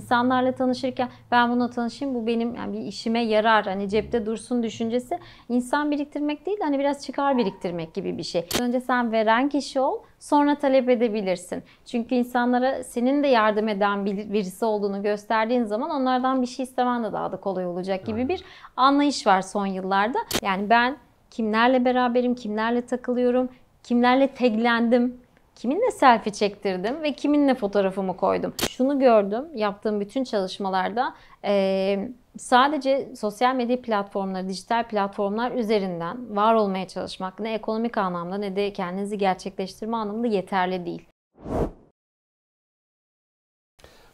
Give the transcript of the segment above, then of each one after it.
insanlarla tanışırken ben bununla tanışayım bu benim yani bir işime yarar hani cepte dursun düşüncesi insan biriktirmek değil hani biraz çıkar biriktirmek gibi bir şey. Önce sen veren kişi ol sonra talep edebilirsin. Çünkü insanlara senin de yardım eden birisi olduğunu gösterdiğin zaman onlardan bir şey istemen de daha da kolay olacak gibi bir anlayış var son yıllarda. Yani ben kimlerle beraberim, kimlerle takılıyorum, kimlerle taglendim, kiminle selfie çektirdim ve kiminle fotoğrafımı koydum. Şunu gördüm yaptığım bütün çalışmalarda e, sadece sosyal medya platformları, dijital platformlar üzerinden var olmaya çalışmak ne ekonomik anlamda ne de kendinizi gerçekleştirme anlamında yeterli değil.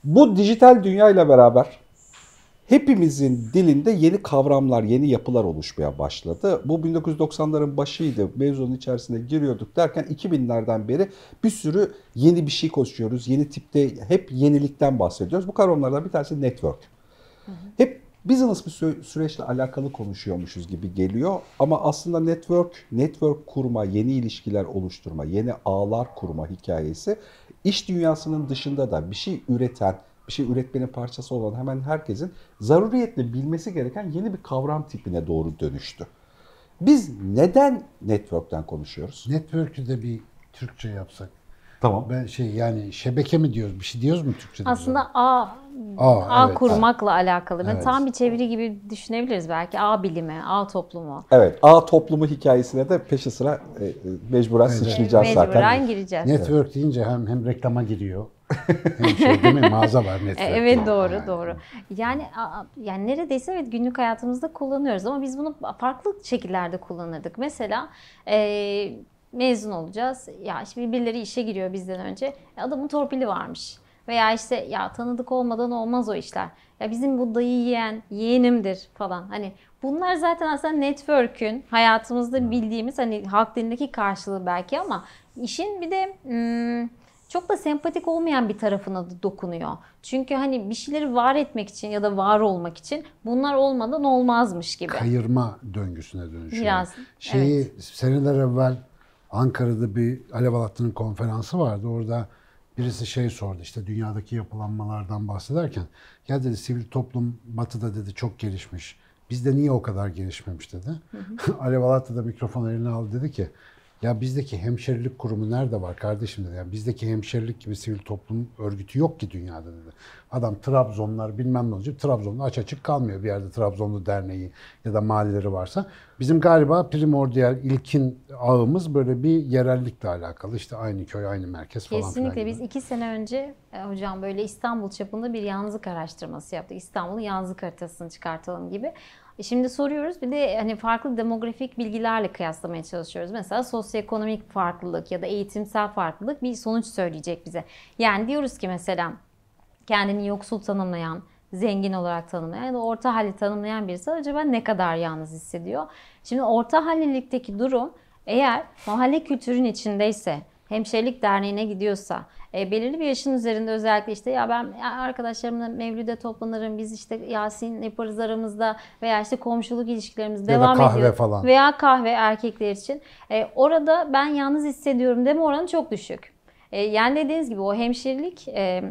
Bu dijital dünya ile beraber hepimizin dilinde yeni kavramlar, yeni yapılar oluşmaya başladı. Bu 1990'ların başıydı. Mevzunun içerisine giriyorduk derken 2000'lerden beri bir sürü yeni bir şey konuşuyoruz. Yeni tipte hep yenilikten bahsediyoruz. Bu kavramlardan bir tanesi network. Hı hı. Hep business bir süreçle alakalı konuşuyormuşuz gibi geliyor. Ama aslında network, network kurma, yeni ilişkiler oluşturma, yeni ağlar kurma hikayesi iş dünyasının dışında da bir şey üreten, bir şey üretmenin parçası olan hemen herkesin zaruriyetle bilmesi gereken yeni bir kavram tipine doğru dönüştü. Biz neden network'ten konuşuyoruz? Network'ü de bir Türkçe yapsak. Tamam. Ben şey yani şebeke mi diyoruz? Bir şey diyoruz mu Türkçe'de? Aslında ağ, ağ, ağ evet, kurmakla evet. alakalı. Evet. Tam bir çeviri gibi düşünebiliriz belki. Ağ bilimi, ağ toplumu. Evet, ağ toplumu hikayesine de peşi sıra e, e mecburen evet. sıçrayacağız evet. zaten. Mecburen gireceğiz. Network evet. deyince hem hem reklama giriyor. Şey değil mi? Mağaza var network. Evet doğru yani. doğru. Yani yani neredeyse evet günlük hayatımızda kullanıyoruz ama biz bunu farklı şekillerde kullanırdık. Mesela eee mezun olacağız. Ya şimdi birileri işe giriyor bizden önce. Adamın torpili varmış. Veya işte ya tanıdık olmadan olmaz o işler. Ya bizim bu dayı yiyen yeğenimdir falan. Hani bunlar zaten aslında network'ün hayatımızda bildiğimiz hani halk dilindeki karşılığı belki ama işin bir de hmm, çok da sempatik olmayan bir tarafına da dokunuyor. Çünkü hani bir şeyleri var etmek için ya da var olmak için bunlar olmadan olmazmış gibi. Kayırma döngüsüne dönüşüyor. Biraz. Şeyi evet. seneler evvel Ankara'da bir Alev Alattı'nın konferansı vardı. Orada birisi şey sordu işte dünyadaki yapılanmalardan bahsederken. Ya dedi sivil toplum batıda dedi çok gelişmiş. Bizde niye o kadar gelişmemiş dedi. Hı hı. Alev Alatı da mikrofon eline aldı dedi ki ya bizdeki hemşerilik kurumu nerede var kardeşim dedi. Yani bizdeki hemşerilik gibi sivil toplum örgütü yok ki dünyada dedi. Adam Trabzonlar bilmem ne olacak. Trabzon'da aç açık kalmıyor bir yerde Trabzonlu derneği ya da mahalleleri varsa. Bizim galiba primordial ilkin ağımız böyle bir yerellikle alakalı. İşte aynı köy, aynı merkez falan Kesinlikle. Biz iki sene önce e, hocam böyle İstanbul çapında bir yalnızlık araştırması yaptık. İstanbul'un yalnızlık haritasını çıkartalım gibi. E şimdi soruyoruz bir de hani farklı demografik bilgilerle kıyaslamaya çalışıyoruz. Mesela sosyoekonomik farklılık ya da eğitimsel farklılık bir sonuç söyleyecek bize. Yani diyoruz ki mesela kendini yoksul tanımlayan, zengin olarak tanımlayan ya da orta halli tanımlayan birisi acaba ne kadar yalnız hissediyor? Şimdi orta hallilikteki durum eğer mahalle kültürün içindeyse, hemşerilik derneğine gidiyorsa, e, belirli bir yaşın üzerinde özellikle işte ya ben arkadaşlarımla mevlüde toplanırım, biz işte Yasin yaparız aramızda veya işte komşuluk ilişkilerimiz ya devam kahve ediyor. Falan. Veya kahve erkekler için. E, orada ben yalnız hissediyorum deme oranı çok düşük. E, yani dediğiniz gibi o hemşerilik e,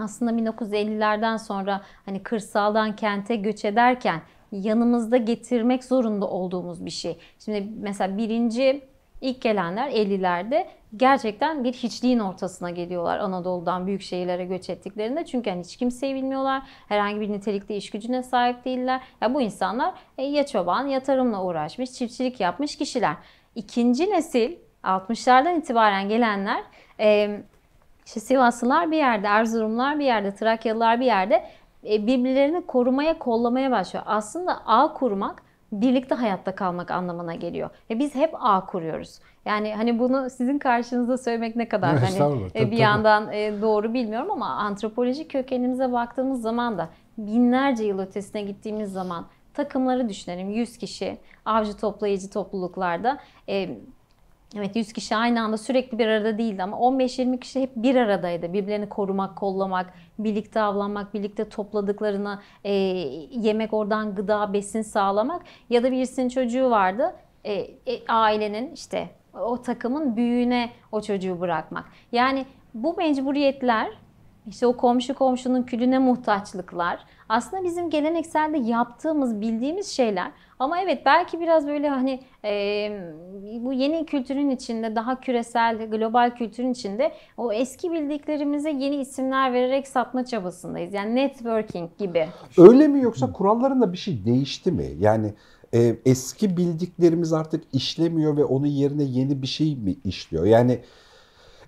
aslında 1950'lerden sonra hani kırsaldan kente göç ederken yanımızda getirmek zorunda olduğumuz bir şey. Şimdi mesela birinci ilk gelenler 50'lerde gerçekten bir hiçliğin ortasına geliyorlar Anadolu'dan büyük şehirlere göç ettiklerinde. Çünkü hani hiç kimseyi bilmiyorlar. Herhangi bir nitelikli iş gücüne sahip değiller. Ya bu insanlar e, ya çoban ya tarımla uğraşmış, çiftçilik yapmış kişiler. İkinci nesil 60'lardan itibaren gelenler e, işte Sivaslılar bir yerde, Erzurumlar bir yerde, Trakyalılar bir yerde e, birbirlerini korumaya, kollamaya başlıyor. Aslında ağ kurmak birlikte hayatta kalmak anlamına geliyor. Ve biz hep ağ kuruyoruz. Yani hani bunu sizin karşınızda söylemek ne kadar hani e, bir yandan e, doğru bilmiyorum ama antropoloji kökenimize baktığımız zaman da binlerce yıl ötesine gittiğimiz zaman takımları düşünelim. 100 kişi avcı toplayıcı topluluklarda Evet 100 kişi aynı anda sürekli bir arada değildi ama 15-20 kişi hep bir aradaydı. Birbirlerini korumak, kollamak, birlikte avlanmak, birlikte topladıklarını e, yemek, oradan gıda, besin sağlamak. Ya da birisinin çocuğu vardı. E, e, ailenin işte o takımın büyüğüne o çocuğu bırakmak. Yani bu mecburiyetler işte o komşu komşunun külüne muhtaçlıklar. Aslında bizim gelenekselde yaptığımız, bildiğimiz şeyler. Ama evet belki biraz böyle hani e, bu yeni kültürün içinde daha küresel, global kültürün içinde o eski bildiklerimize yeni isimler vererek satma çabasındayız. Yani networking gibi. Öyle mi yoksa kurallarında bir şey değişti mi? Yani e, eski bildiklerimiz artık işlemiyor ve onun yerine yeni bir şey mi işliyor? Yani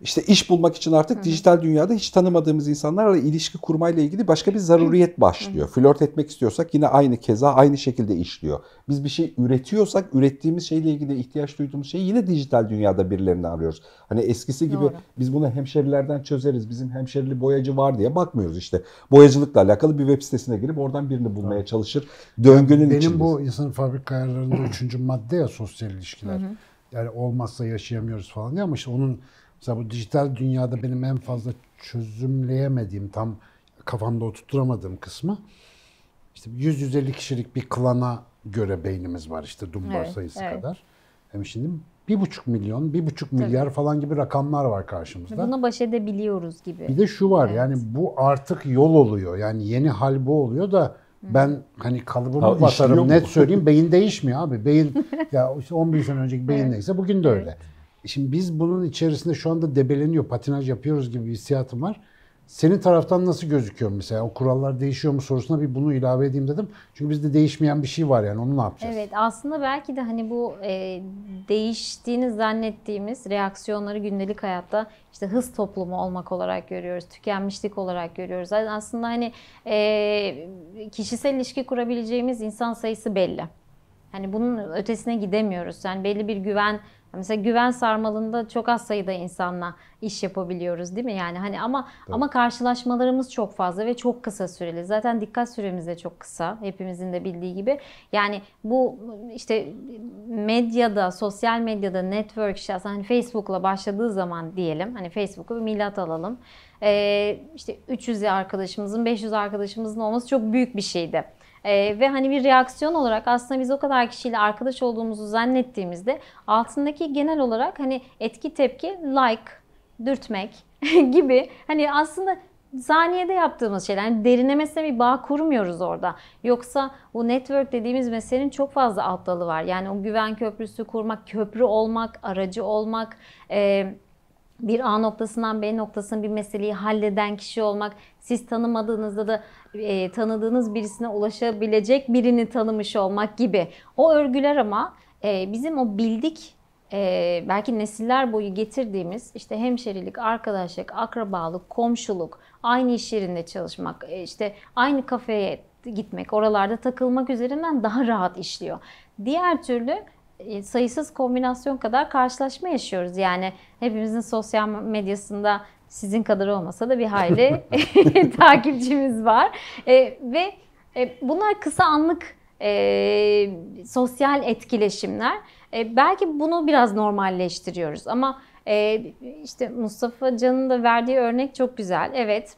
işte iş bulmak için artık Hı-hı. dijital dünyada hiç tanımadığımız insanlarla ilişki kurmayla ilgili başka bir zaruriyet başlıyor. Hı-hı. Flört etmek istiyorsak yine aynı keza aynı şekilde işliyor. Biz bir şey üretiyorsak ürettiğimiz şeyle ilgili ihtiyaç duyduğumuz şeyi yine dijital dünyada birilerini arıyoruz. Hani eskisi gibi Doğru. biz bunu hemşerilerden çözeriz. Bizim hemşerili boyacı var diye bakmıyoruz işte. Boyacılıkla alakalı bir web sitesine girip oradan birini bulmaya çalışır. Döngünün Benim içindeyiz. bu insan fabrika ayarlarında üçüncü madde ya sosyal ilişkiler. Hı-hı. Yani olmazsa yaşayamıyoruz falan diye ama işte onun Mesela bu dijital dünyada benim en fazla çözümleyemediğim, tam kafamda oturtturamadığım kısmı işte 100-150 kişilik bir klana göre beynimiz var işte Dunbar evet, sayısı evet. kadar. Hem şimdi bir buçuk milyon, bir buçuk milyar Tabii. falan gibi rakamlar var karşımızda. Buna baş edebiliyoruz gibi. Bir de şu var evet. yani bu artık yol oluyor. Yani yeni hal bu oluyor da ben hani kalıbımı ha, basarım net söyleyeyim beyin değişmiyor abi. Beyin ya işte 10 bin sene önceki beyin evet. neyse bugün de öyle. Evet. Şimdi biz bunun içerisinde şu anda debeleniyor, patinaj yapıyoruz gibi bir hissiyatım var. Senin taraftan nasıl gözüküyor mesela? O kurallar değişiyor mu sorusuna bir bunu ilave edeyim dedim. Çünkü bizde değişmeyen bir şey var yani onu ne yapacağız? Evet aslında belki de hani bu e, değiştiğini zannettiğimiz reaksiyonları gündelik hayatta işte hız toplumu olmak olarak görüyoruz. Tükenmişlik olarak görüyoruz. Aslında hani e, kişisel ilişki kurabileceğimiz insan sayısı belli. Hani bunun ötesine gidemiyoruz. Yani belli bir güven Mesela güven sarmalında çok az sayıda insanla iş yapabiliyoruz değil mi? Yani hani ama evet. ama karşılaşmalarımız çok fazla ve çok kısa süreli. Zaten dikkat süremiz de çok kısa. Hepimizin de bildiği gibi. Yani bu işte medyada, sosyal medyada network işte hani Facebook'la başladığı zaman diyelim. Hani Facebook'u bir milat alalım. Ee, işte 300 arkadaşımızın, 500 arkadaşımızın olması çok büyük bir şeydi. Ee, ve hani bir reaksiyon olarak aslında biz o kadar kişiyle arkadaş olduğumuzu zannettiğimizde altındaki genel olarak hani etki tepki like, dürtmek gibi hani aslında saniyede yaptığımız şeyler. Yani derinlemesine bir bağ kurmuyoruz orada. Yoksa bu network dediğimiz meselenin çok fazla alt dalı var. Yani o güven köprüsü kurmak, köprü olmak, aracı olmak, e, bir A noktasından B noktasına bir meseleyi halleden kişi olmak, siz tanımadığınızda da e, tanıdığınız birisine ulaşabilecek birini tanımış olmak gibi. O örgüler ama e, bizim o bildik e, belki nesiller boyu getirdiğimiz işte hemşerilik, arkadaşlık, akrabalık, komşuluk, aynı iş yerinde çalışmak, e, işte aynı kafeye gitmek, oralarda takılmak üzerinden daha rahat işliyor. Diğer türlü sayısız kombinasyon kadar karşılaşma yaşıyoruz. Yani hepimizin sosyal medyasında sizin kadar olmasa da bir hayli takipçimiz var. E, ve e, bunlar kısa anlık e, sosyal etkileşimler. E, belki bunu biraz normalleştiriyoruz ama e, işte Mustafa Can'ın da verdiği örnek çok güzel. Evet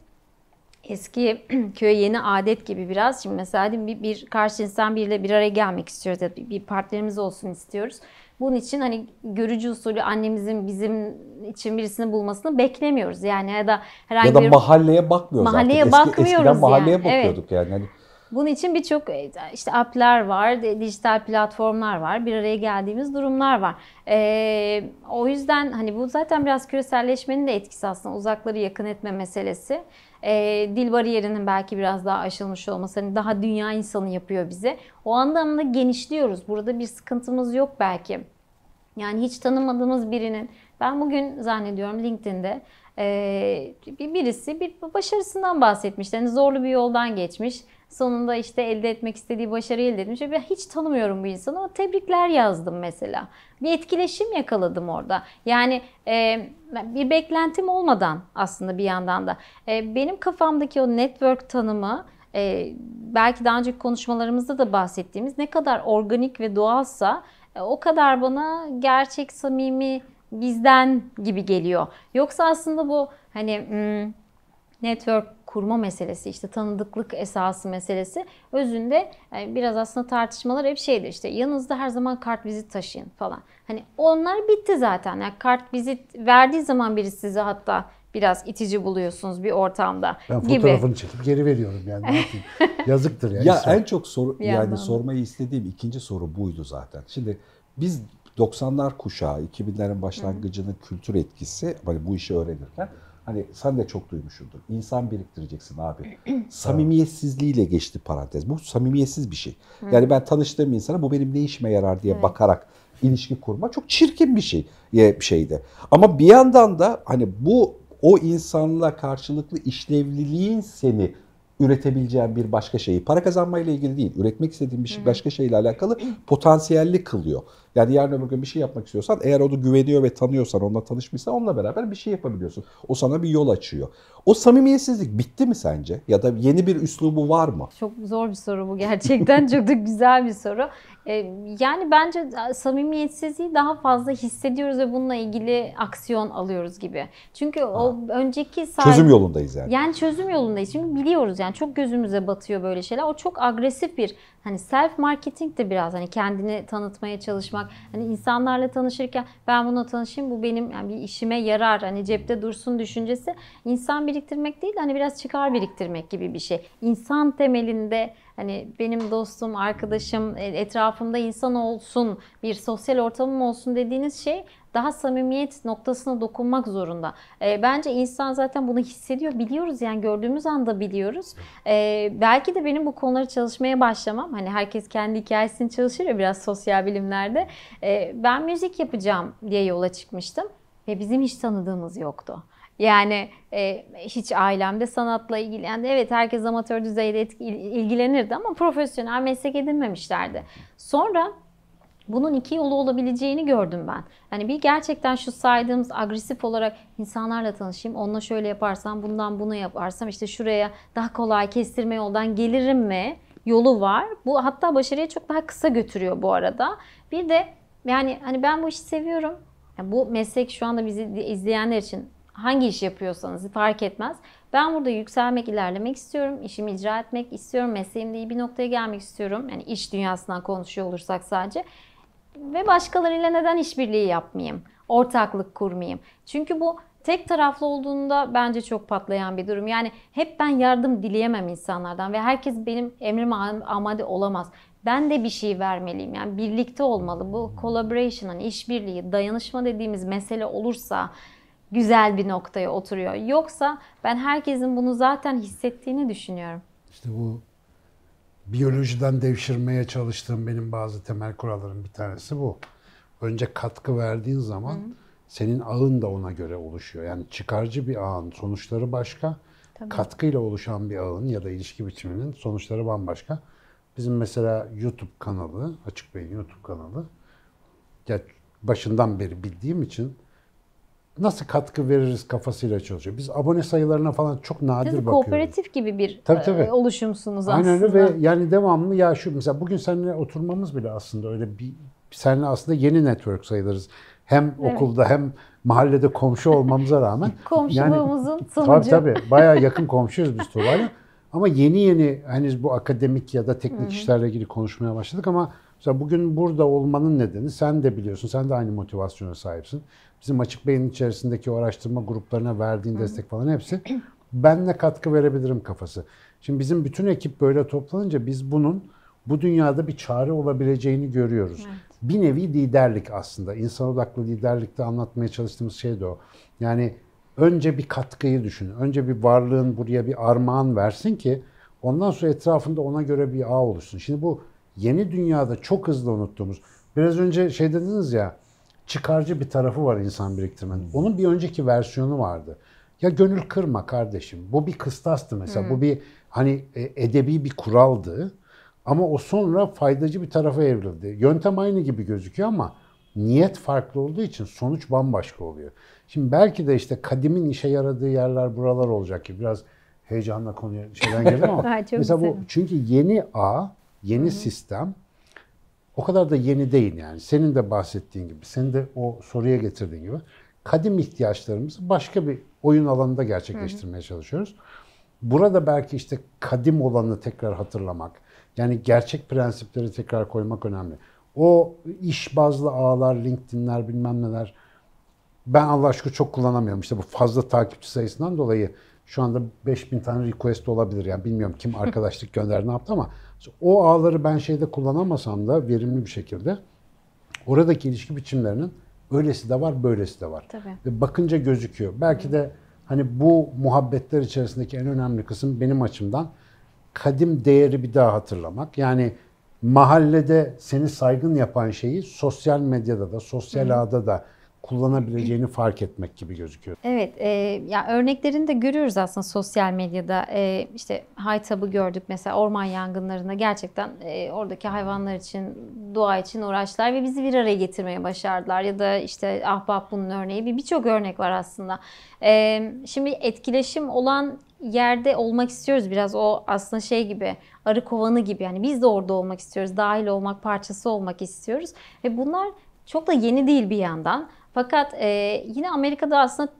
eski köye yeni adet gibi biraz. Şimdi mesela bir, bir karşı insan biriyle bir araya gelmek istiyoruz ya bir partnerimiz olsun istiyoruz. Bunun için hani görücü usulü annemizin bizim için birisini bulmasını beklemiyoruz. Yani ya da herhangi ya da bir mahalleye bakmıyoruz mahalleye artık. bakmıyoruz Eski, eskiden mahalleye yani. bakıyorduk evet. yani. Hani bunun için birçok e, işte app'ler var, dijital platformlar var, bir araya geldiğimiz durumlar var. Ee, o yüzden hani bu zaten biraz küreselleşmenin de etkisi aslında uzakları yakın etme meselesi. Ee, dil bariyerinin belki biraz daha aşılmış olması, hani daha dünya insanı yapıyor bize. O anlamda genişliyoruz. Burada bir sıkıntımız yok belki. Yani hiç tanımadığımız birinin, ben bugün zannediyorum LinkedIn'de e, birisi bir başarısından bahsetmiş. Yani zorlu bir yoldan geçmiş Sonunda işte elde etmek istediği başarıyı elde etmiş. Hiç tanımıyorum bu insanı ama tebrikler yazdım mesela. Bir etkileşim yakaladım orada. Yani e, bir beklentim olmadan aslında bir yandan da. E, benim kafamdaki o network tanımı e, belki daha önceki konuşmalarımızda da bahsettiğimiz ne kadar organik ve doğalsa e, o kadar bana gerçek, samimi, bizden gibi geliyor. Yoksa aslında bu hani hmm, network kurma meselesi, işte tanıdıklık esası meselesi özünde yani biraz aslında tartışmalar hep şeydir işte yanınızda her zaman kart vizit taşıyın falan. Hani onlar bitti zaten. Yani kart vizit verdiği zaman birisi size hatta biraz itici buluyorsunuz bir ortamda Ben gibi. fotoğrafını çekip geri veriyorum yani. Yazıktır yani. Ya İsrail. en çok soru Bir yani yandan da. sormayı istediğim ikinci soru buydu zaten. Şimdi biz 90'lar kuşağı, 2000'lerin başlangıcının kültür etkisi hani bu işi öğrenirken hani sen de çok duymuşsundur. İnsan biriktireceksin abi. Samimiyetsizliğiyle geçti parantez. Bu samimiyetsiz bir şey. Yani ben tanıştığım insana bu benim ne işime yarar diye bakarak ilişki kurma çok çirkin bir şey bir şeydi. Ama bir yandan da hani bu o insanla karşılıklı işlevliliğin seni üretebileceğin bir başka şeyi para kazanmayla ilgili değil. Üretmek istediğin bir şey başka şeyle alakalı potansiyelli kılıyor. Yani yarın öbür gün bir şey yapmak istiyorsan eğer onu güveniyor ve tanıyorsan onunla tanışmışsan onunla beraber bir şey yapabiliyorsun. O sana bir yol açıyor. O samimiyetsizlik bitti mi sence? Ya da yeni bir üslubu var mı? Çok zor bir soru bu gerçekten. Çok da güzel bir soru. Ee, yani bence samimiyetsizliği daha fazla hissediyoruz ve bununla ilgili aksiyon alıyoruz gibi. Çünkü o önceki say- Çözüm yolundayız yani. Yani çözüm yolundayız. Çünkü biliyoruz yani çok gözümüze batıyor böyle şeyler. O çok agresif bir hani self marketing de biraz hani kendini tanıtmaya çalışmak. Hani insanlarla tanışırken ben bununla tanışayım bu benim yani bir işime yarar. Hani cepte dursun düşüncesi. İnsan biriktirmek değil hani biraz çıkar biriktirmek gibi bir şey. İnsan temelinde hani benim dostum, arkadaşım, e, etrafımda insan olsun, bir sosyal ortamım olsun dediğiniz şey daha samimiyet noktasına dokunmak zorunda. E, bence insan zaten bunu hissediyor, biliyoruz yani gördüğümüz anda biliyoruz. E, belki de benim bu konuları çalışmaya başlamam, hani herkes kendi hikayesini çalışır ya biraz sosyal bilimlerde. E, ben müzik yapacağım diye yola çıkmıştım ve bizim hiç tanıdığımız yoktu. Yani e, hiç ailemde sanatla ilgilendi. Evet herkes amatör düzeyde ilgilenirdi ama profesyonel meslek edinmemişlerdi. Sonra bunun iki yolu olabileceğini gördüm ben. Yani bir gerçekten şu saydığımız agresif olarak insanlarla tanışayım. Onunla şöyle yaparsam, bundan bunu yaparsam işte şuraya daha kolay kestirme yoldan gelirim mi yolu var. Bu hatta başarıya çok daha kısa götürüyor bu arada. Bir de yani hani ben bu işi seviyorum. Yani bu meslek şu anda bizi izleyenler için hangi iş yapıyorsanız fark etmez. Ben burada yükselmek, ilerlemek istiyorum. İşimi icra etmek istiyorum. Mesleğimde iyi bir noktaya gelmek istiyorum. Yani iş dünyasından konuşuyor olursak sadece. Ve başkalarıyla neden işbirliği yapmayayım? Ortaklık kurmayayım? Çünkü bu tek taraflı olduğunda bence çok patlayan bir durum. Yani hep ben yardım dileyemem insanlardan ve herkes benim emrime amade olamaz. Ben de bir şey vermeliyim. Yani birlikte olmalı. Bu collaboration, hani işbirliği, dayanışma dediğimiz mesele olursa güzel bir noktaya oturuyor. Yoksa ben herkesin bunu zaten hissettiğini düşünüyorum. İşte bu biyolojiden devşirmeye çalıştığım benim bazı temel kurallarım bir tanesi bu. Önce katkı verdiğin zaman senin ağın da ona göre oluşuyor. Yani çıkarcı bir ağın sonuçları başka. Katkıyla oluşan bir ağın ya da ilişki biçiminin sonuçları bambaşka. Bizim mesela YouTube kanalı, Açık Bey'in YouTube kanalı ya başından beri bildiğim için nasıl katkı veririz kafasıyla çalışıyor. Biz abone sayılarına falan çok nadir Siz bakıyoruz. kooperatif gibi bir Tabii, tabii. e, oluşumsunuz Aynen aslında. öyle ve yani devamlı ya şu mesela bugün seninle oturmamız bile aslında öyle bir seninle aslında yeni network sayılırız. Hem Evet. okulda hem mahallede komşu olmamıza rağmen. Komşuluğumuzun Tabii sonucu. tabii bayağı yakın komşuyuz biz Tuğba'yla. Ama yeni yeni henüz bu akademik ya da teknik işlerle ilgili konuşmaya başladık ama mesela bugün burada olmanın nedeni sen de biliyorsun. Sen de aynı motivasyona sahipsin. Bizim Açık Bey'in içerisindeki o araştırma gruplarına verdiğin destek falan hepsi ben ne katkı verebilirim kafası. Şimdi bizim bütün ekip böyle toplanınca biz bunun bu dünyada bir çare olabileceğini görüyoruz. Bir nevi liderlik aslında. İnsan odaklı liderlikte anlatmaya çalıştığımız şey de o. Yani önce bir katkıyı düşünün. Önce bir varlığın buraya bir armağan versin ki ondan sonra etrafında ona göre bir ağ oluşsun. Şimdi bu yeni dünyada çok hızlı unuttuğumuz. Biraz önce şey dediniz ya çıkarcı bir tarafı var insan biriktirmenin. Onun bir önceki versiyonu vardı. Ya gönül kırma kardeşim. Bu bir kıstastı mesela. Bu bir hani e, edebi bir kuraldı. Ama o sonra faydacı bir tarafa evrildi. Yöntem aynı gibi gözüküyor ama niyet farklı olduğu için sonuç bambaşka oluyor. Şimdi belki de işte kadimin işe yaradığı yerler buralar olacak ki biraz heyecanla konuya şeyden girdim ama mesela bu çünkü yeni ağ, yeni sistem o kadar da yeni değil yani. Senin de bahsettiğin gibi, senin de o soruya getirdiğin gibi kadim ihtiyaçlarımızı başka bir oyun alanında gerçekleştirmeye çalışıyoruz. Burada belki işte kadim olanı tekrar hatırlamak, yani gerçek prensipleri tekrar koymak önemli. O iş bazlı ağlar, LinkedIn'ler bilmem neler Ben Allah aşkına çok kullanamıyorum. İşte bu fazla takipçi sayısından dolayı şu anda 5000 tane request olabilir. Yani bilmiyorum kim arkadaşlık gönderdi ne yaptı ama o ağları ben şeyde kullanamasam da verimli bir şekilde oradaki ilişki biçimlerinin öylesi de var, böylesi de var. Tabii. Ve bakınca gözüküyor. Belki de hani bu muhabbetler içerisindeki en önemli kısım benim açımdan kadim değeri bir daha hatırlamak. Yani mahallede seni saygın yapan şeyi sosyal medyada da, sosyal ağda da kullanabileceğini fark etmek gibi gözüküyor. Evet, e, ya örneklerini de görüyoruz aslında sosyal medyada. E, işte Haytab'ı gördük mesela orman yangınlarında gerçekten e, oradaki hayvanlar için, doğa için uğraştılar ve bizi bir araya getirmeye başardılar. Ya da işte Ahbap bunun örneği, bir birçok örnek var aslında. E, şimdi etkileşim olan yerde olmak istiyoruz biraz o aslında şey gibi arı kovanı gibi yani biz de orada olmak istiyoruz dahil olmak parçası olmak istiyoruz ve bunlar çok da yeni değil bir yandan fakat e, yine Amerika'da aslında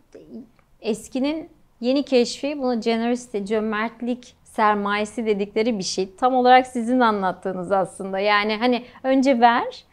eskinin yeni keşfi buna generosity, cömertlik sermayesi dedikleri bir şey. Tam olarak sizin anlattığınız aslında. Yani hani önce ver,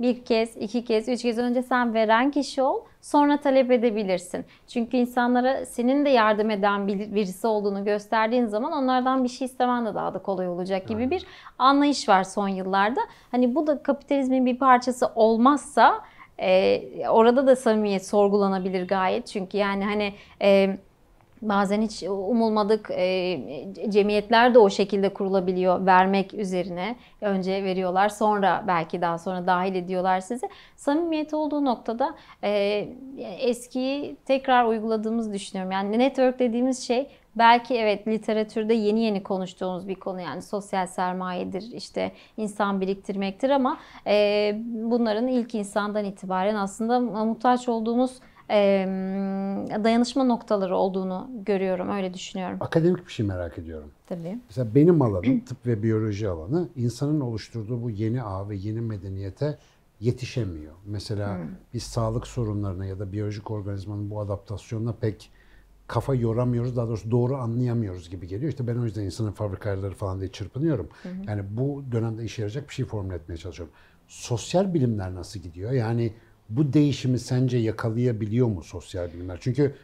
bir kez, iki kez, üç kez önce sen veren kişi ol, sonra talep edebilirsin. Çünkü insanlara senin de yardım eden birisi olduğunu gösterdiğin zaman onlardan bir şey istemen de daha da kolay olacak gibi bir anlayış var son yıllarda. Hani bu da kapitalizmin bir parçası olmazsa e, orada da samimiyet sorgulanabilir gayet. Çünkü yani hani e, bazen hiç umulmadık e, cemiyetler de o şekilde kurulabiliyor. Vermek üzerine önce veriyorlar sonra belki daha sonra dahil ediyorlar sizi. Samimiyet olduğu noktada e, eskiyi tekrar uyguladığımızı düşünüyorum. Yani network dediğimiz şey Belki evet literatürde yeni yeni konuştuğumuz bir konu yani sosyal sermayedir, işte insan biriktirmektir ama e, bunların ilk insandan itibaren aslında muhtaç olduğumuz dayanışma noktaları olduğunu görüyorum, öyle düşünüyorum. Akademik bir şey merak ediyorum. Tabii. Mesela benim alanım tıp ve biyoloji alanı insanın oluşturduğu bu yeni ağ ve yeni medeniyete yetişemiyor. Mesela hmm. biz sağlık sorunlarına ya da biyolojik organizmanın bu adaptasyonuna pek kafa yoramıyoruz, daha doğrusu doğru anlayamıyoruz gibi geliyor. İşte ben o yüzden insanın fabrikaları falan diye çırpınıyorum. Hı hı. Yani bu dönemde işe yarayacak bir şey formüle etmeye çalışıyorum. Sosyal bilimler nasıl gidiyor? Yani bu değişimi sence yakalayabiliyor mu sosyal bilimler? Çünkü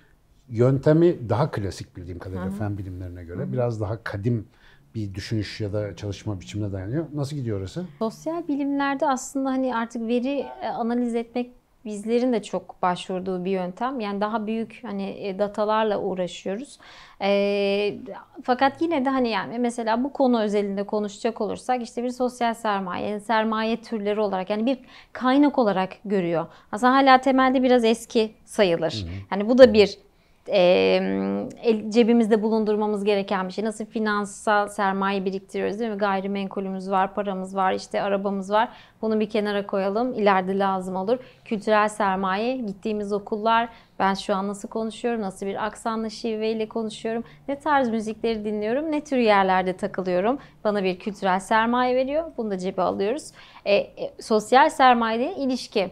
yöntemi daha klasik bildiğim kadarıyla fen bilimlerine göre. Hı hı. Biraz daha kadim bir düşünüş ya da çalışma biçimine dayanıyor. Nasıl gidiyor orası? Sosyal bilimlerde aslında hani artık veri e, analiz etmek bizlerin de çok başvurduğu bir yöntem. Yani daha büyük hani e, datalarla uğraşıyoruz. E, fakat yine de hani yani mesela bu konu özelinde konuşacak olursak işte bir sosyal sermaye, sermaye türleri olarak yani bir kaynak olarak görüyor. Aslında hala temelde biraz eski sayılır. Hı hı. Yani bu da bir e, cebimizde bulundurmamız gereken bir şey. Nasıl finansal sermaye biriktiriyoruz değil mi? Gayrimenkulümüz var, paramız var, işte arabamız var. Bunu bir kenara koyalım. İleride lazım olur. Kültürel sermaye, gittiğimiz okullar, ben şu an nasıl konuşuyorum, nasıl bir aksanlı şiveyle konuşuyorum, ne tarz müzikleri dinliyorum, ne tür yerlerde takılıyorum. Bana bir kültürel sermaye veriyor. Bunu da cebe alıyoruz. E, e, sosyal sermaye ilişki.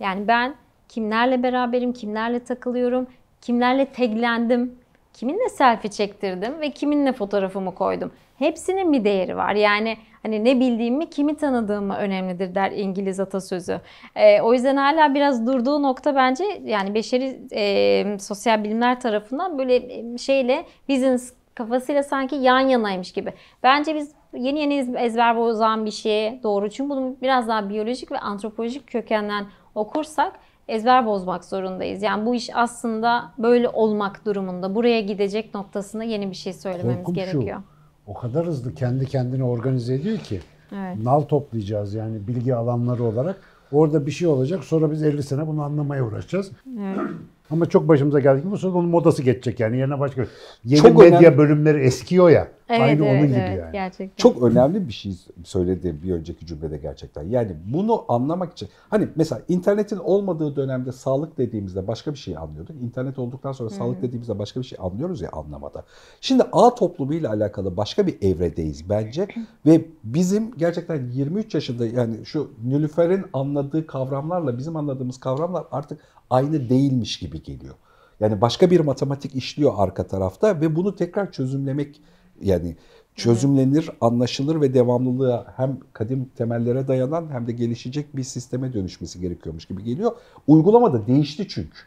Yani ben kimlerle beraberim, kimlerle takılıyorum, kimlerle taglendim, kiminle selfie çektirdim ve kiminle fotoğrafımı koydum. Hepsinin bir değeri var. Yani hani ne bildiğimi, kimi tanıdığımı önemlidir der İngiliz atasözü. E, o yüzden hala biraz durduğu nokta bence yani beşeri e, sosyal bilimler tarafından böyle şeyle business kafasıyla sanki yan yanaymış gibi. Bence biz yeni yeni ezber bozan bir şeye doğru. Çünkü bunu biraz daha biyolojik ve antropolojik kökenden okursak ezber bozmak zorundayız. Yani bu iş aslında böyle olmak durumunda. Buraya gidecek noktasında yeni bir şey söylememiz Korkum gerekiyor. Şu, o kadar hızlı kendi kendini organize ediyor ki. Evet. Nal toplayacağız yani bilgi alanları olarak. Orada bir şey olacak. Sonra biz 50 sene bunu anlamaya uğraşacağız. Evet. Ama çok başımıza geldi ki bu sırada onun modası geçecek yani yerine başka yeni çok medya önemli. bölümleri eskiyor ya. Evet, aynı evet, onun gibi evet, yani. Gerçekten. Çok önemli bir şey söyledi bir önceki cümlede gerçekten. Yani bunu anlamak için hani mesela internetin olmadığı dönemde sağlık dediğimizde başka bir şey anlıyorduk. İnternet olduktan sonra hmm. sağlık dediğimizde başka bir şey anlıyoruz ya anlamada. Şimdi A toplumuyla alakalı başka bir evredeyiz bence ve bizim gerçekten 23 yaşında yani şu Nilüfer'in anladığı kavramlarla bizim anladığımız kavramlar artık aynı değilmiş gibi geliyor. Yani başka bir matematik işliyor arka tarafta ve bunu tekrar çözümlemek yani çözümlenir, anlaşılır ve devamlılığa hem kadim temellere dayanan hem de gelişecek bir sisteme dönüşmesi gerekiyormuş gibi geliyor. Uygulamada değişti çünkü.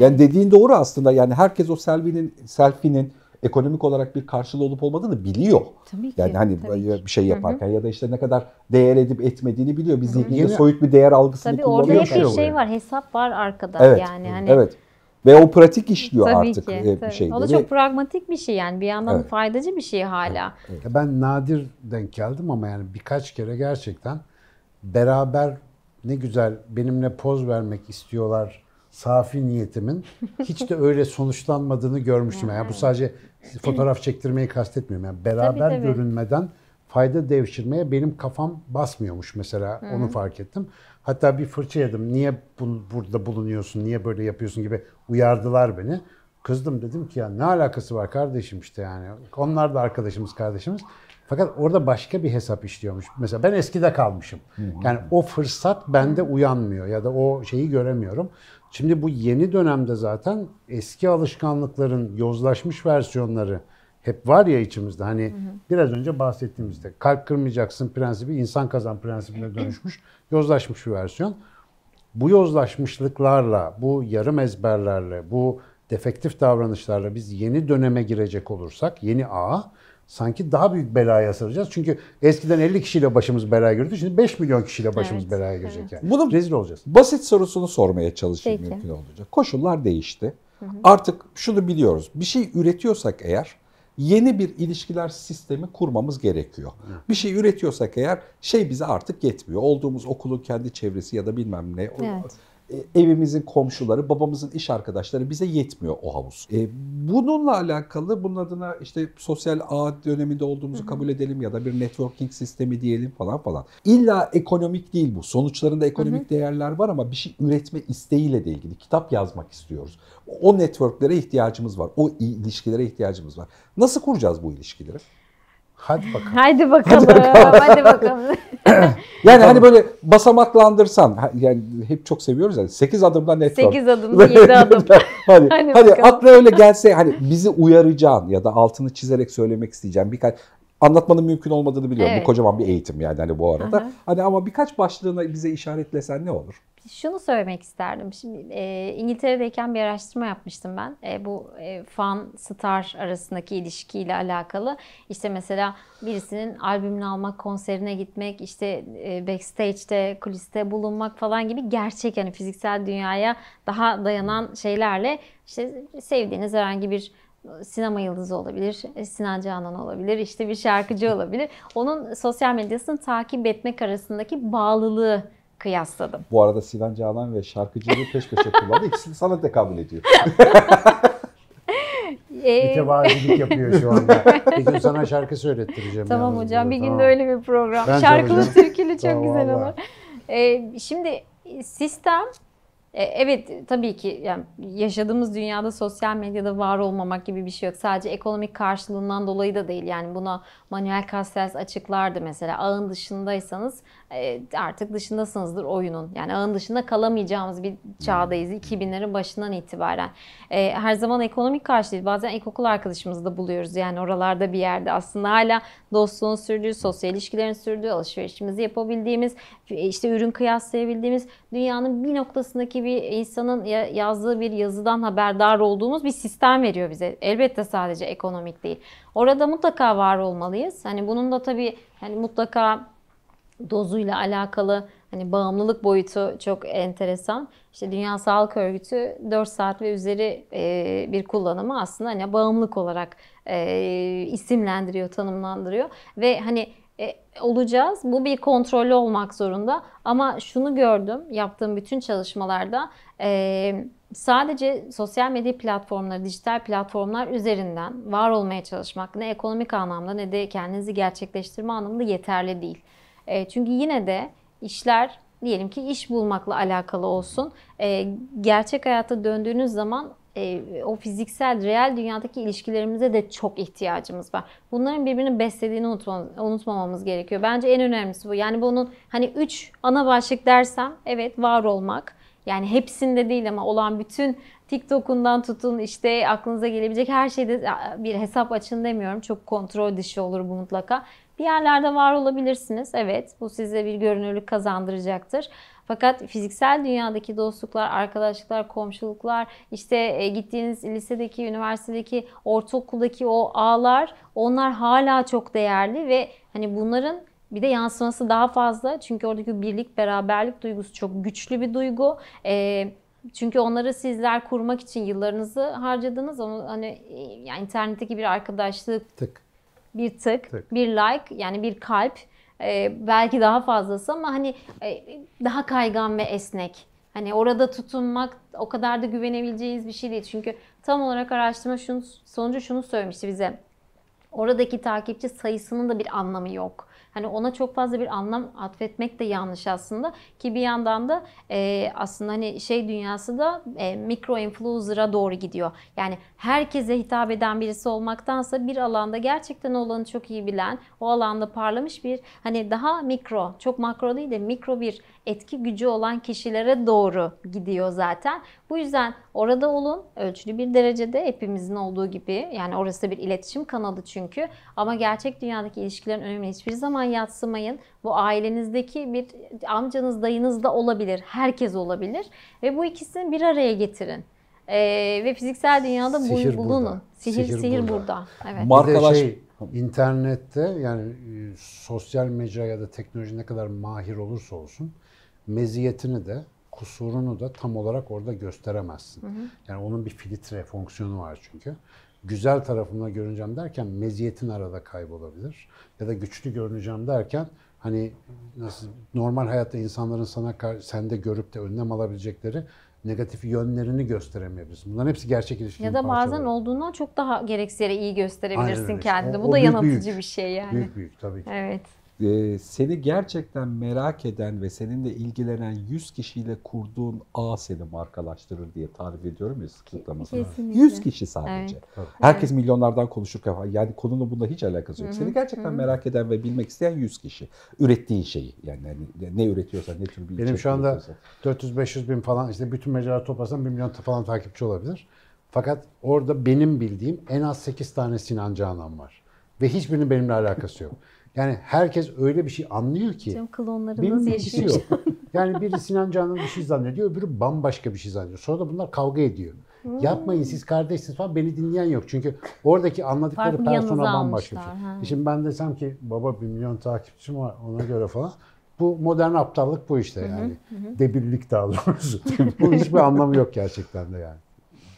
Yani dediğin doğru aslında. Yani herkes o selfie'nin selfie'nin ekonomik olarak bir karşılığı olup olmadığını biliyor. Tabii ki. Yani hani tabii bir şey yaparken ya da işte ne kadar değer edip etmediğini biliyor. Biz zihninde soyut bir değer algısını Tabii orada bir şey var, hesap var arkada. Evet. Yani hani Evet. Ve o pratik işliyor Tabii artık ki. bir tabii. şeyde. O da Ve- çok pragmatik bir şey yani. Bir yandan Evet. faydacı bir şey hala. Ya ben nadir denk geldim ama yani birkaç kere gerçekten beraber ne güzel benimle poz vermek istiyorlar safi niyetimin hiç de öyle sonuçlanmadığını görmüştüm. Yani bu sadece fotoğraf çektirmeyi kastetmiyorum. Yani beraber tabii. görünmeden fayda devşirmeye benim kafam basmıyormuş mesela onu fark ettim. Hatta bir fırça yedim. Niye bu- burada bulunuyorsun? Niye böyle yapıyorsun gibi uyardılar beni. Kızdım dedim ki ya ne alakası var kardeşim işte yani. Onlar da arkadaşımız kardeşimiz. Fakat orada başka bir hesap işliyormuş. Mesela ben eskide kalmışım. Yani o fırsat bende uyanmıyor ya da o şeyi göremiyorum. Şimdi bu yeni dönemde zaten eski alışkanlıkların yozlaşmış versiyonları hep var ya içimizde. Hani biraz önce bahsettiğimizde kalp kırmayacaksın prensibi insan kazan prensibine dönüşmüş, yozlaşmış bir versiyon. Bu yozlaşmışlıklarla, bu yarım ezberlerle, bu defektif davranışlarla biz yeni döneme girecek olursak, yeni ağa sanki daha büyük belaya saracağız. Çünkü eskiden 50 kişiyle başımız belaya girdi. Şimdi 5 milyon kişiyle başımız Evet, belaya girecek yani. Bunu- Rezil olacağız. Basit sorusunu sormaya çalışayım Peki. mümkün olacak. Koşullar değişti. Artık şunu biliyoruz. Bir şey üretiyorsak eğer yeni bir ilişkiler sistemi kurmamız gerekiyor. Bir şey üretiyorsak eğer şey bize artık yetmiyor. Olduğumuz okulun kendi çevresi ya da bilmem ne. o- Evet. e, Evimizin komşuları, babamızın iş arkadaşları bize yetmiyor o havuz. E, bununla alakalı bunun adına işte sosyal ağ döneminde olduğumuzu kabul edelim ya da bir networking sistemi diyelim falan falan. İlla ekonomik değil bu. Sonuçlarında ekonomik değerler var ama bir şey üretme isteğiyle de ilgili. Kitap yazmak istiyoruz. O networklere ihtiyacımız var. O ilişkilere ihtiyacımız var. Nasıl kuracağız bu ilişkileri? Hadi bakalım. Hadi bakalım. Hadi bakalım. Yani hani böyle basamaklandırsan, yani hep çok seviyoruz yani 8 adımda network. 8 adımda 7 adım. hani, Hadi hani bakalım. akla öyle gelse hani bizi uyaracağın ya da altını çizerek söylemek isteyeceğim birkaç anlatmanın mümkün olmadığını biliyorum. Evet. Bu kocaman bir eğitim yani hani bu arada. Aha. Hani ama birkaç başlığına bize işaretlesen ne olur? Şunu söylemek isterdim. Şimdi e, İngiltere'deyken bir araştırma yapmıştım ben. E, bu e, fan star arasındaki ilişkiyle alakalı. İşte mesela birisinin albümünü almak, konserine gitmek, işte e, backstage'de, kuliste bulunmak falan gibi gerçek yani fiziksel dünyaya daha dayanan şeylerle işte sevdiğiniz herhangi bir sinema yıldızı olabilir, Sinan Canan olabilir, işte bir şarkıcı olabilir. Onun sosyal medyasını takip etmek arasındaki bağlılığı kıyasladım. Bu arada Sinan Canan ve şarkıcılığı peş peşe kullandı. İkisini sana tekabül ediyor. Ee, Mütevazilik yapıyor şu anda. Bir gün sana şarkı söylettireceğim. Tamam yalnız hocam burada, bir gün tamam. de öyle bir program. Ben Şarkılı türkülü çok Tamam, güzel vallahi. olur. Ee, şimdi sistem e, evet tabii ki yani yaşadığımız dünyada sosyal medyada var olmamak gibi bir şey yok. Sadece ekonomik karşılığından dolayı da değil. Yani buna Manuel Castells açıklardı mesela. Ağın dışındaysanız artık dışındasınızdır oyunun. Yani ağın dışında kalamayacağımız bir çağdayız. 2000'lerin başından itibaren. E, her zaman ekonomik karşı değil. Bazen ilkokul arkadaşımızı da buluyoruz. Yani oralarda bir yerde aslında hala dostluğun sürdüğü, sosyal ilişkilerin sürdüğü, alışverişimizi yapabildiğimiz, işte ürün kıyaslayabildiğimiz dünyanın bir noktasındaki bir insanın ya- yazdığı bir yazıdan haberdar olduğumuz bir sistem veriyor bize. Elbette sadece ekonomik değil. Orada mutlaka var olmalıyız. Hani bunun da tabii hani mutlaka dozuyla alakalı hani bağımlılık boyutu çok enteresan. İşte Dünya Sağlık Örgütü 4 saat ve üzeri e, bir kullanımı aslında hani bağımlılık olarak e, isimlendiriyor, tanımlandırıyor ve hani e, olacağız. Bu bir kontrollü olmak zorunda. Ama şunu gördüm yaptığım bütün çalışmalarda e, sadece sosyal medya platformları, dijital platformlar üzerinden var olmaya çalışmak ne ekonomik anlamda ne de kendinizi gerçekleştirme anlamında yeterli değil. E, çünkü yine de işler diyelim ki iş bulmakla alakalı olsun. E, gerçek hayata döndüğünüz zaman e, o fiziksel, reel dünyadaki ilişkilerimize de çok ihtiyacımız var. Bunların birbirini beslediğini unutma, unutmamamız gerekiyor. Bence en önemlisi bu. Yani bunun hani üç ana başlık dersem evet var olmak. Yani hepsinde değil ama olan bütün TikTok'undan tutun işte aklınıza gelebilecek her şeyde bir hesap açın demiyorum. Çok kontrol dışı olur bu mutlaka. Bir yerlerde var olabilirsiniz. Evet bu size bir görünürlük kazandıracaktır. Fakat fiziksel dünyadaki dostluklar, arkadaşlıklar, komşuluklar, işte e, gittiğiniz lisedeki, üniversitedeki, ortaokuldaki o ağlar onlar hala çok değerli ve hani bunların bir de yansıması daha fazla. Çünkü oradaki birlik, beraberlik duygusu çok güçlü bir duygu. Ee, çünkü onları sizler kurmak için yıllarınızı harcadınız. Onu hani yani internetteki bir arkadaşlık, Tık. Bir tık, Tık. bir like yani bir kalp e, belki daha fazlası ama hani e, daha kaygan ve esnek. Hani orada tutunmak o kadar da güvenebileceğiniz bir şey değil. Çünkü tam olarak araştırma şunu, sonucu şunu söylemişti bize. Oradaki takipçi sayısının da bir anlamı yok. Hani ona çok fazla bir anlam atfetmek de yanlış aslında. Ki bir yandan da e, aslında hani şey dünyası da e, mikro influencer'a doğru gidiyor. Yani herkese hitap eden birisi olmaktansa bir alanda gerçekten olanı çok iyi bilen, o alanda parlamış bir hani daha mikro, çok makro değil de mikro bir etki gücü olan kişilere doğru gidiyor zaten. Bu yüzden orada olun ölçülü bir derecede hepimizin olduğu gibi yani orası da bir iletişim kanalı çünkü ama gerçek dünyadaki ilişkilerin önemini hiçbir zaman yatsımayın. Bu ailenizdeki bir amcanız dayınız da olabilir herkes olabilir ve bu ikisini bir araya getirin. Ee, ve fiziksel dünyada bu- Sihir bulunun. burada. Sihir, Sihir sihir, burada. burada. Evet. Markalaş şey, internette yani e, sosyal mecra ya da teknoloji ne kadar mahir olursa olsun meziyetini de kusurunu da tam olarak orada gösteremezsin. Yani onun bir filtre fonksiyonu var çünkü. Güzel tarafımla görüneceğim derken meziyetin arada kaybolabilir. Ya da güçlü görüneceğim derken hani nasıl normal hayatta insanların sana sende görüp de önlem alabilecekleri negatif yönlerini gösteremeyebilirsin. Bunların hepsi gerçek ilişkinin Ya da bazen parçaları. olduğundan çok daha gereksiz yere iyi gösterebilirsin kendini. O- Bu o da büyük yanıltıcı büyük. bir şey yani. Büyük büyük tabii ki. Evet. Ee, seni gerçekten merak eden ve seninle ilgilenen 100 kişiyle kurduğun ağ seni markalaştırır diye tarif ediyorum ya sıklıklamasına. Kesinlikle. 100 kişi sadece. Evet. Herkes milyonlardan konuşurken yani konunun bunda hiç alakası yok. Seni gerçekten merak eden ve bilmek isteyen 100 kişi. Ürettiğin şeyi yani hani ne üretiyorsan ne tür bir Benim şu anda üretiyorsan. 400-500 bin falan işte bütün mecraları toplasam 1 milyon falan takipçi olabilir. Fakat orada benim bildiğim en az 8 tane Sinan Canan var. Ve hiçbirinin benimle alakası yok. Yani herkes öyle bir şey anlıyor ki. Canım klonlarınız yaşıyor. Yani biri Sinan Canan'ın bir şey zannediyor, öbürü bambaşka bir şey zannediyor. Sonra da bunlar kavga ediyor. Hmm. Yapmayın siz kardeşsiniz falan beni dinleyen yok. Çünkü oradaki anladıkları Farklı persona bambaşka bir şey. almışlar, ha. E Şimdi ben desem ki baba bir milyon takipçim var ona göre falan. Bu modern aptallık bu işte yani. Debillik daha doğrusu. Bu hiçbir anlamı yok gerçekten de yani.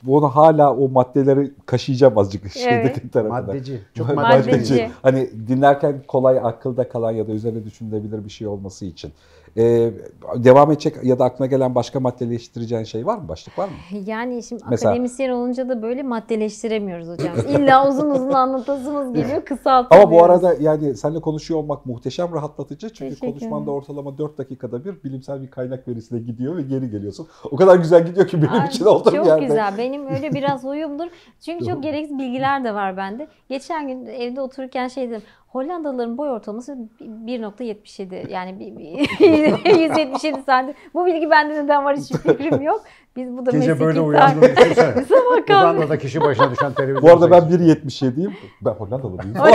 Onu hala o maddeleri kaşıyacağım azıcık şeydeki tarafına. Maddeci. Çok Maddeci. maddeci. Hani dinlerken kolay akılda kalan ya da üzerine düşünülebilir bir şey olması için. Ee, devam edecek ya da aklına gelen başka maddeleştireceğin şey var mı? Başlık var mı? Yani şimdi Mesela- akademisyen olunca da böyle maddeleştiremiyoruz hocam. İlla uzun uzun anlatasımız geliyor kısaltıyoruz. Ama bu arada yani seninle konuşuyor olmak muhteşem rahatlatıcı. Çünkü Teşekkür konuşmanda ortalama 4 dakikada bir bilimsel bir kaynak verisine gidiyor ve geri geliyorsun. O kadar güzel gidiyor ki benim Ay, için olduğum Çok yerde. güzel. Benim öyle biraz huyumdur. Çünkü çok gereksiz bilgiler de var bende. Geçen gün evde otururken şey dedim. Hollandalıların boy ortalaması 1.77 yani bir- bir- 177 santim. Bu bilgi bende neden var hiçbir fikrim yok. Biz bu da Gece böyle düşünsene. Sabah Uganda'da kişi başına düşen televizyon. Bu arada ben sayısı. 1.77'yim. Ben Hollandalı mıyım?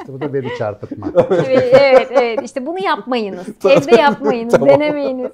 İşte bu da veri çarpıtma. evet, evet, evet. İşte bunu yapmayınız. Evde yapmayınız, Tamam. denemeyiniz.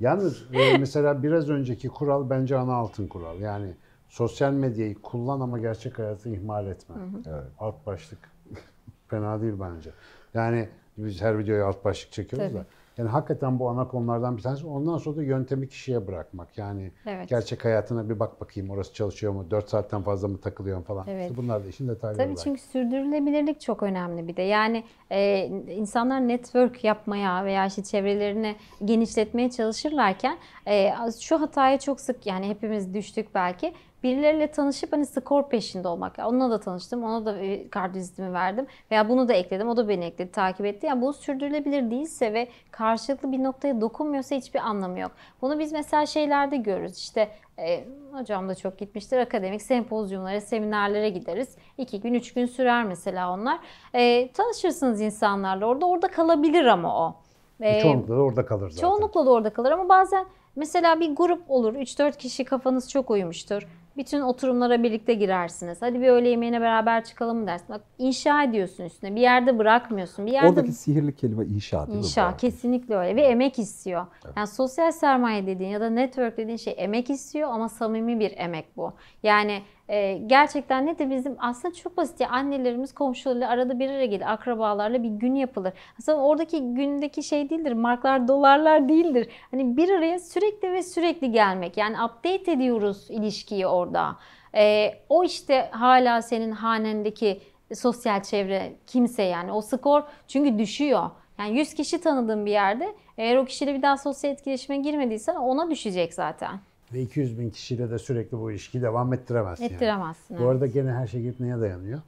Yalnız e, mesela biraz önceki kural bence ana altın kural. Yani sosyal medyayı kullan ama gerçek hayatı ihmal etme. Evet. Alt başlık fena değil bence. Yani biz her videoya alt başlık çekiyoruz Tabii. da. Yani hakikaten bu ana konulardan bir tanesi. Ondan sonra da yöntemi kişiye bırakmak. Yani Evet. gerçek hayatına bir bak bakayım orası çalışıyor mu? 4 saatten fazla mı takılıyor falan. Evet. İşte bunlar da işin detayları. Tabii çünkü sürdürülebilirlik çok önemli bir de. Yani e, insanlar network yapmaya veya işte çevrelerini genişletmeye çalışırlarken e, şu hataya çok sık yani hepimiz düştük belki. Birileriyle tanışıp hani skor peşinde olmak. Ya Onunla da tanıştım, ona da e, kartvizitimi verdim veya bunu da ekledim, o da beni ekledi, takip etti. Yani bu sürdürülebilir değilse ve karşılıklı bir noktaya dokunmuyorsa hiçbir anlamı yok. Bunu biz mesela şeylerde görürüz. İşte e, hocam da çok gitmiştir. Akademik sempozyumlara, seminerlere gideriz. İki gün, üç gün sürer mesela onlar. E, tanışırsınız insanlarla orada. Orada kalabilir ama o. E, Çoğunlukla da orada kalır zaten. Çoğunlukla da orada kalır ama bazen mesela bir grup olur. 3-4 kişi kafanız çok uyumuştur. Bütün oturumlara birlikte girersiniz. Hadi bir öğle yemeğine beraber çıkalım mı dersin. Bak inşa ediyorsun üstüne. Bir yerde bırakmıyorsun. Bir yerde Oradaki sihirli kelime inşa değil mi? İnşa bu? kesinlikle öyle ve emek istiyor. Yani sosyal sermaye dediğin ya da network dediğin şey emek istiyor ama samimi bir emek bu. Yani e, gerçekten ne de bizim aslında çok basit ya annelerimiz komşularıyla arada bir araya gelir, akrabalarla bir gün yapılır. Aslında oradaki gündeki şey değildir, marklar, dolarlar değildir. Hani bir araya sürekli ve sürekli gelmek. Yani update ediyoruz ilişkiyi orada. E, o işte hala senin hanendeki sosyal çevre kimse yani o skor çünkü düşüyor. Yani 100 kişi tanıdığın bir yerde eğer o kişiyle bir daha sosyal etkileşime girmediysen ona düşecek zaten. Ve 200 bin kişiyle de sürekli bu ilişkiyi devam ettiremezsin. yani. Ettiremezsin. Bu evet. arada gene her şey hep neye dayanıyor?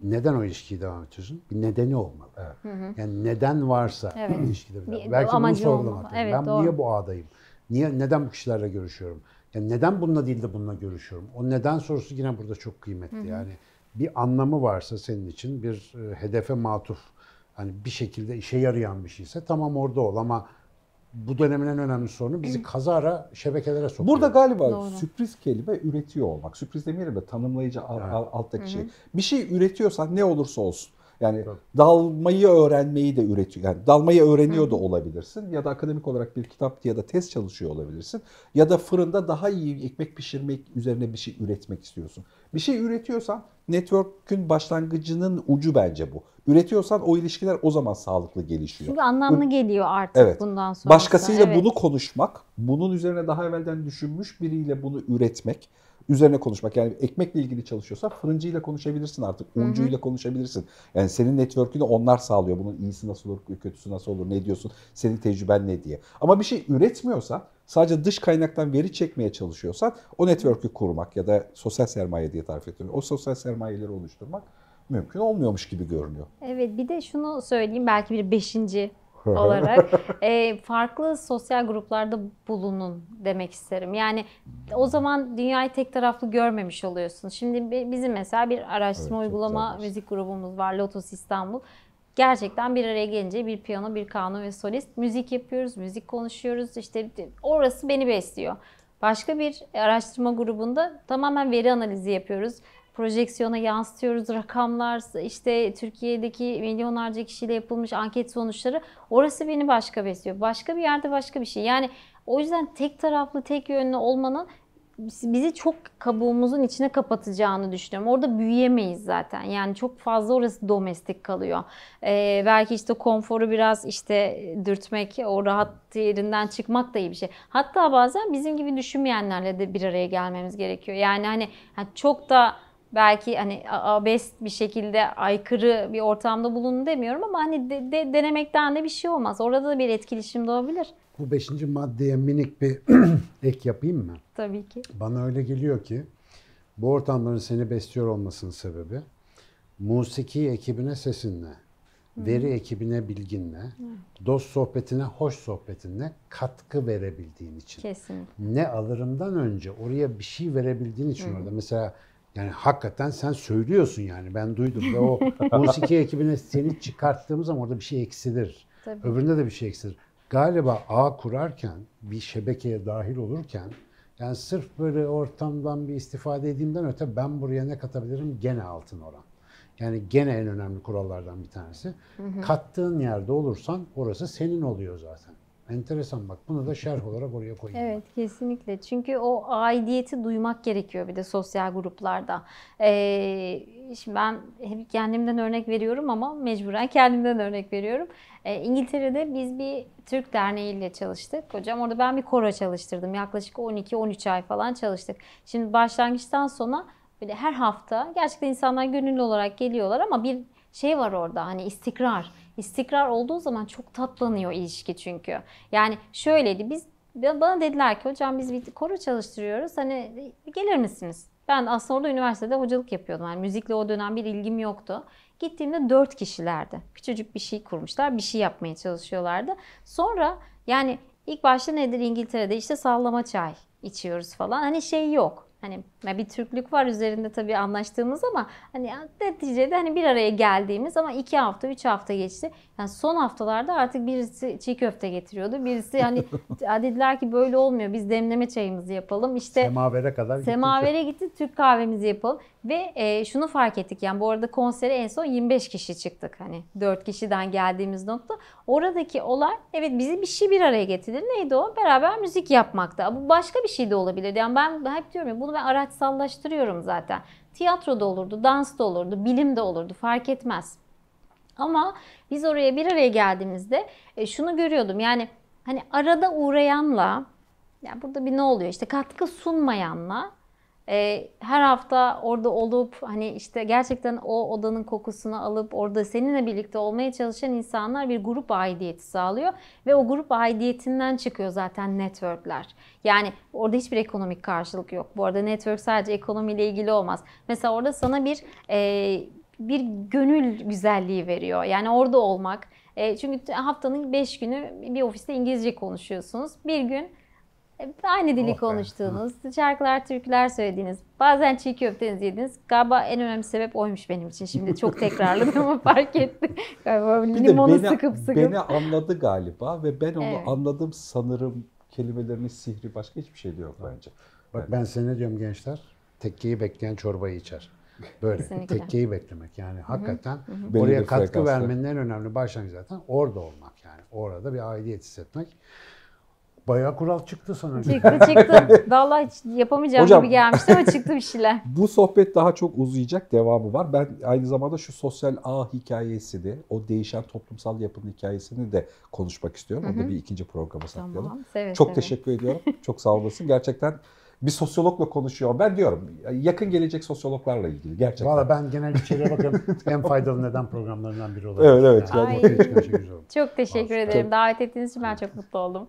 Neden o ilişkiyi devam ediyorsun? Bir nedeni olmalı. Yani neden varsa Evet. ilişkide bir, Belki bunu amacı sorgulamak. Evet, ben doğru. niye bu ağdayım? Niye, neden bu kişilerle görüşüyorum? Yani neden bununla değil de bununla görüşüyorum? O neden sorusu yine burada çok kıymetli. Yani bir anlamı varsa senin için bir e, hedefe matuf, hani bir şekilde işe yarayan bir şeyse tamam orada ol ama bu dönemin en önemli sorunu bizi kazara şebekelere sokuyor. Burada galiba Doğru. sürpriz kelime üretiyor olmak. Sürpriz demeyelim de tanımlayıcı al- al- alttaki şey. Bir şey üretiyorsan ne olursa olsun. Yani dalmayı öğrenmeyi de üretiyor. Yani dalmayı öğreniyor da olabilirsin ya da akademik olarak bir kitap ya da test çalışıyor olabilirsin. Ya da fırında daha iyi ekmek pişirmek üzerine bir şey üretmek istiyorsun. Bir şey üretiyorsan network'ün başlangıcının ucu bence bu. Üretiyorsan o ilişkiler o zaman sağlıklı gelişiyor. Çünkü anlamlı geliyor artık Evet. bundan sonra. Başkasıyla bunu konuşmak, bunun üzerine daha evvelden düşünmüş biriyle bunu üretmek, üzerine konuşmak. Yani ekmekle ilgili çalışıyorsa fırıncıyla konuşabilirsin artık, uncuyla konuşabilirsin. Yani senin network'ünü onlar sağlıyor. Bunun iyisi nasıl olur, kötüsü nasıl olur, ne diyorsun, senin tecrüben ne diye. Ama bir şey üretmiyorsan, sadece dış kaynaktan veri çekmeye çalışıyorsan o network'ü kurmak ya da sosyal sermaye diye tarif ediyorum. O sosyal sermayeleri oluşturmak mümkün olmuyormuş gibi görünüyor. Evet bir de şunu söyleyeyim belki bir beşinci olarak e, farklı sosyal gruplarda bulunun demek isterim. Yani o zaman dünyayı tek taraflı görmemiş oluyorsun. Şimdi bi- bizim mesela bir araştırma Evet, uygulama müzik grubumuz var Lotus İstanbul. Gerçekten bir araya gelince bir piyano, bir kanun ve solist müzik yapıyoruz, müzik konuşuyoruz. İşte orası beni besliyor. Başka bir araştırma grubunda tamamen veri analizi yapıyoruz. Projeksiyona yansıtıyoruz rakamlar, işte Türkiye'deki milyonlarca kişiyle yapılmış anket sonuçları. Orası beni başka besliyor. Başka bir yerde başka bir şey. Yani o yüzden tek taraflı, tek yönlü olmanın bizi çok kabuğumuzun içine kapatacağını düşünüyorum. Orada büyüyemeyiz zaten. Yani çok fazla orası domestik kalıyor. Ee, belki işte konforu biraz işte dürtmek, o rahat yerinden çıkmak da iyi bir şey. Hatta bazen bizim gibi düşünmeyenlerle de bir araya gelmemiz gerekiyor. Yani hani hani çok da belki hani abest bir şekilde aykırı bir ortamda bulunun demiyorum ama hani de- de- denemekten de bir şey olmaz. Orada da bir etkileşim doğabilir. Bu beşinci maddeye minik bir ek yapayım mı? Tabii ki. Bana öyle geliyor ki bu ortamların seni besliyor olmasının sebebi musiki ekibine sesinle, veri ekibine bilginle, dost sohbetine hoş sohbetinle katkı verebildiğin için. Kesin. Ne alırımdan önce oraya bir şey verebildiğin için orada mesela yani hakikaten sen söylüyorsun yani ben duydum ve o musiki ekibine seni çıkarttığımız zaman orada bir şey eksilir. Tabii. Öbüründe de bir şey eksilir. Galiba ağ kurarken bir şebekeye dahil olurken yani sırf böyle ortamdan bir istifade edeyimden öte ben buraya ne katabilirim gene altın oran. Yani gene en önemli kurallardan bir tanesi. Kattığın yerde olursan orası senin oluyor zaten. Enteresan bak bunu da şerh olarak oraya koyayım. Evet kesinlikle. Çünkü o aidiyeti duymak gerekiyor bir de sosyal gruplarda. Ee, şimdi ben hep kendimden örnek veriyorum ama mecburen kendimden örnek veriyorum. Ee, İngiltere'de biz bir Türk Derneği ile çalıştık. Hocam orada ben bir koro çalıştırdım. Yaklaşık 12-13 ay falan çalıştık. Şimdi başlangıçtan sona böyle her hafta gerçekten insanlar gönüllü olarak geliyorlar ama bir şey var orada hani istikrar. İstikrar olduğu zaman çok tatlanıyor ilişki çünkü. Yani şöyleydi biz bana dediler ki hocam biz bir koro çalıştırıyoruz hani gelir misiniz? Ben aslında orada üniversitede hocalık yapıyordum. Yani müzikle o dönem bir ilgim yoktu. Gittiğimde dört kişilerdi. Küçücük bir şey kurmuşlar. Bir şey yapmaya çalışıyorlardı. Sonra yani ilk başta nedir İngiltere'de işte sallama çay içiyoruz falan. Hani şey yok. Hani ya bir Türklük var üzerinde tabii anlaştığımız ama hani neticede hani bir araya geldiğimiz ama iki hafta, üç hafta geçti. Yani son haftalarda artık birisi çiğ köfte getiriyordu. Birisi hani "Ya dediler ki böyle olmuyor. Biz demleme çayımızı yapalım. İşte Semavere kadar gittik. Semavere gitti Türk kahvemizi yapalım ve e, şunu fark ettik yani bu arada konsere en son 25 kişi çıktık hani 4 kişiden geldiğimiz nokta. Oradaki olay evet bizi bir şey bir araya getirdi. Neydi o? Beraber müzik yapmakta. Bu başka bir şey de olabilirdi. Yani ben hep diyorum ya bunu ben araçsallaştırıyorum zaten. Tiyatroda olurdu, dans da olurdu, bilim de olurdu fark etmez. Ama biz oraya bir araya geldiğimizde e, şunu görüyordum yani hani arada uğrayanla ya burada bir ne oluyor işte katkı sunmayanla e, her hafta orada olup hani işte gerçekten o odanın kokusunu alıp orada seninle birlikte olmaya çalışan insanlar bir grup aidiyeti sağlıyor ve o grup aidiyetinden çıkıyor zaten networkler. Yani orada hiçbir ekonomik karşılık yok. Bu arada network sadece ekonomiyle ilgili olmaz. Mesela orada sana bir e, bir gönül güzelliği veriyor. Yani orada olmak. E, çünkü haftanın 5 günü bir ofiste İngilizce konuşuyorsunuz. Bir gün aynı dili Oh be. konuştuğunuz, şarkılar, türküler söylediğiniz, bazen çiğ köftenizi yediniz. Galiba en önemli sebep oymuş benim için. Şimdi çok tekrarladım ama fark ettim. Galiba Bir de limonu beni, sıkıp sıkıp. beni anladı galiba ve ben onu Evet. anladım sanırım kelimelerinin sihri başka hiçbir şeyde yok bence. Bak ben size ne diyorum gençler? Tekkeyi bekleyen çorbayı içer. Böyle Kesinlikle. tekkeyi beklemek yani hakikaten Belli oraya katkı vermenin en önemli başlangıcı zaten orada olmak yani. Orada bir aidiyet hissetmek. Bayağı kural çıktı sana. Çıktı çıktı. Vallahi hiç yapamayacağım Hocam- gibi gelmişti ama çıktı bir şeyler. Bu sohbet daha çok uzayacak devamı var. Ben aynı zamanda şu sosyal ağ hikayesini, o değişen toplumsal yapının hikayesini de konuşmak istiyorum. Onu da bir ikinci programa saklayalım. Tamam. Seve Çok seve. teşekkür ediyorum. Çok sağ olasın. Gerçekten bir sosyologla konuşuyor. Ben diyorum yakın gelecek sosyologlarla ilgili gerçekten. Valla ben genel içeriye bakıyorum. en faydalı neden programlarından biri olabilir. Evet, evet. Yani Ay. şey. Çok teşekkür ederim. Davet ettiğiniz için ben çok mutlu oldum.